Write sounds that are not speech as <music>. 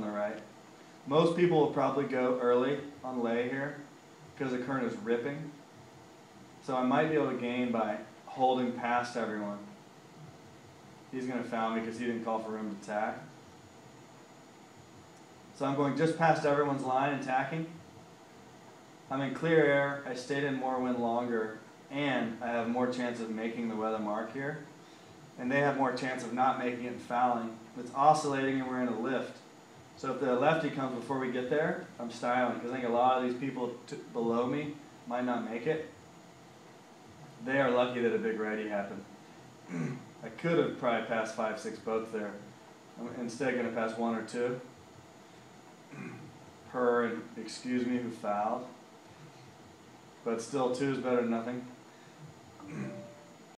on the right. Most people will probably go early on lay here because the current is ripping. So I might be able to gain by holding past everyone. He's going to foul me because he didn't call for room to tack. So I'm going just past everyone's line and tacking. I'm in clear air, I stayed in more wind longer, and I have more chance of making the weather mark here. And they have more chance of not making it and fouling. It's oscillating and we're in a lift. So if the lefty comes before we get there, I'm styling because I think a lot of these people below me might not make it. They are lucky that a big righty happened. <clears throat> I could have probably passed five, six boats there. I'm instead going to pass one or two. Per and excuse me who fouled. But still, two is better than nothing.